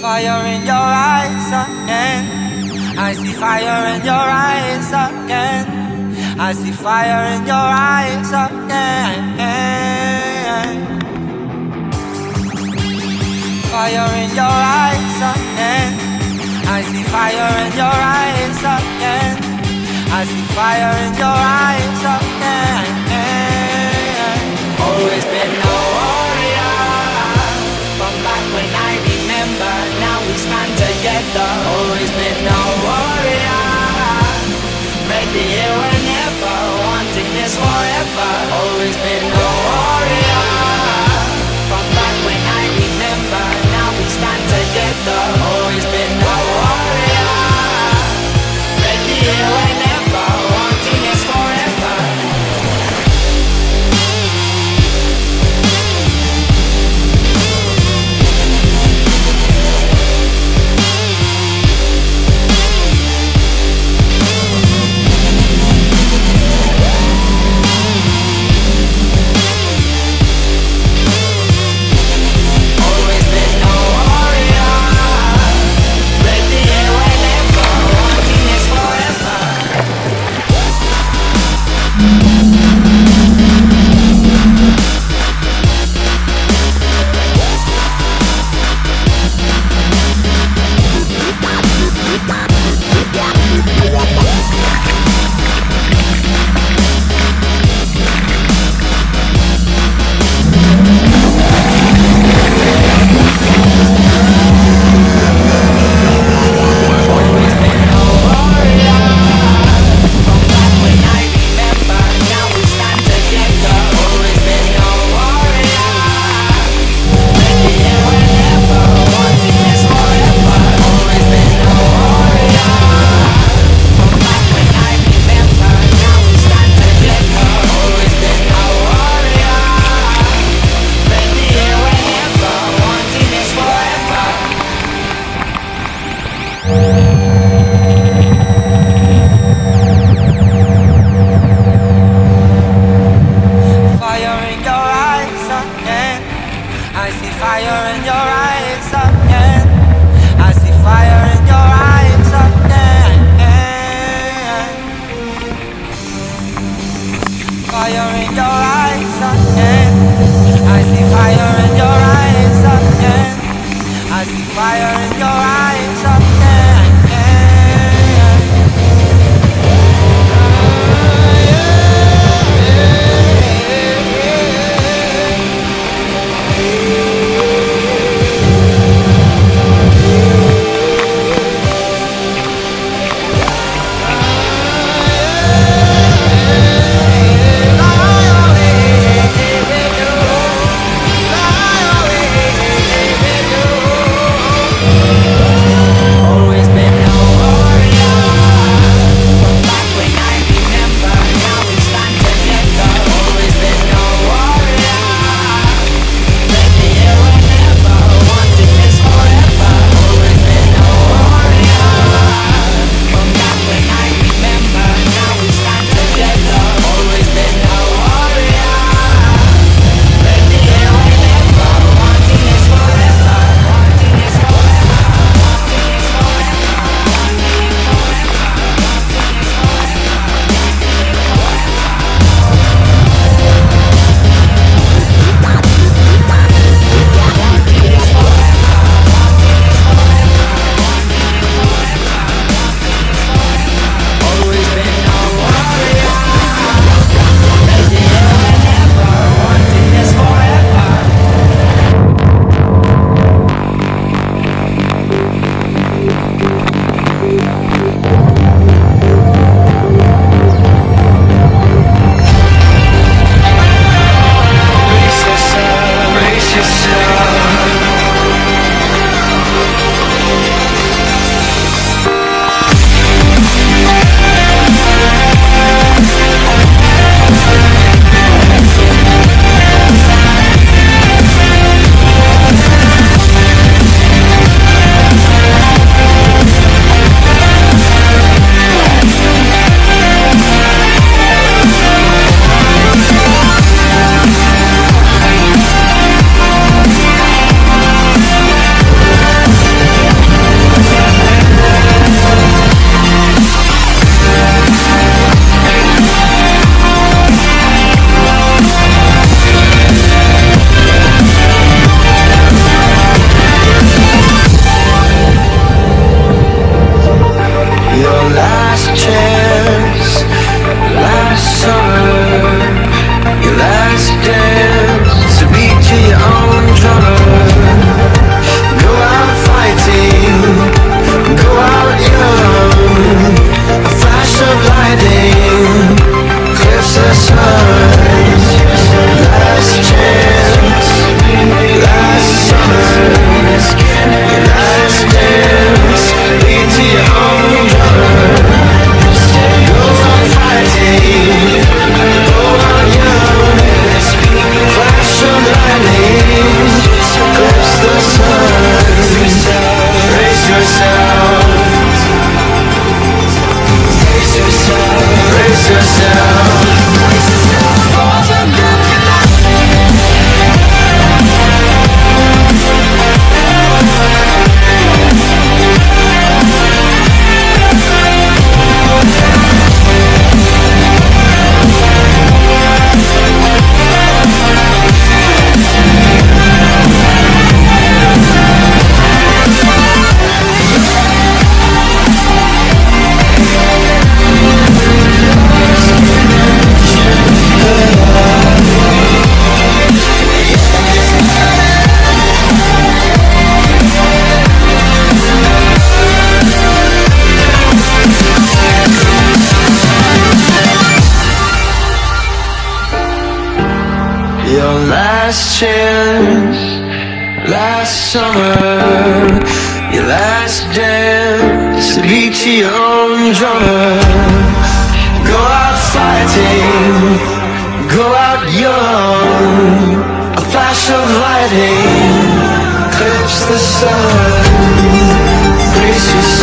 fire in your eyes again. I see fire in your eyes again. I see fire in your eyes again. Fire in your eyes again. I see fire in your eyes again. I see fire in your eyes again. Always been known. Oh. Chance last summer, your last dance to beat your own drummer. Go out fighting, go out young. A flash of lightning clips the sun. Brace yourself.